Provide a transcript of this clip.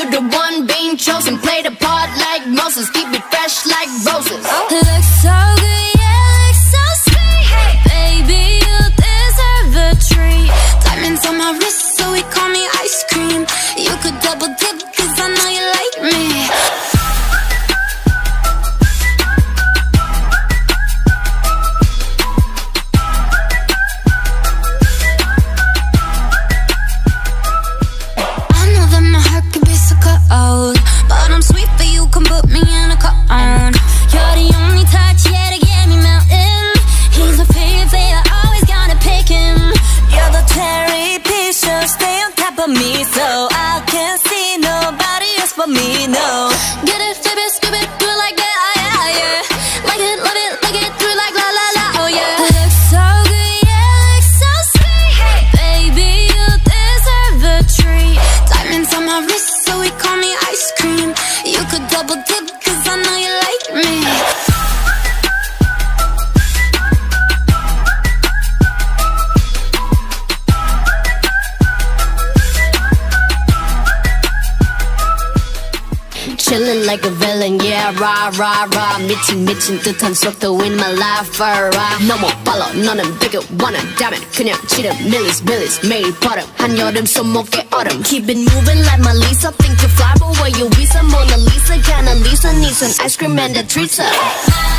frozen, you the one being chosen. Play the part like Moses, keep it fresh like roses. Oh. Looks so good, yeah, looks so sweet. Baby, you deserve a treat. Diamonds on my wrist, so we call me ice cream. You could double Chillin' like a villain, yeah, rah, rah, rah. 미친, 미친 듯한 속도 in my life, alright. 너무 빨라, 너는 되게 원한다면 그냥 치름, millies, millies. 매일 버릇, 한여름 손목에 얼음. Keep it moving like my Lisa. Think you fly, but where you visa? Mona Lisa, kinda Lisa needs an ice cream and a treat. Na, na, na, na.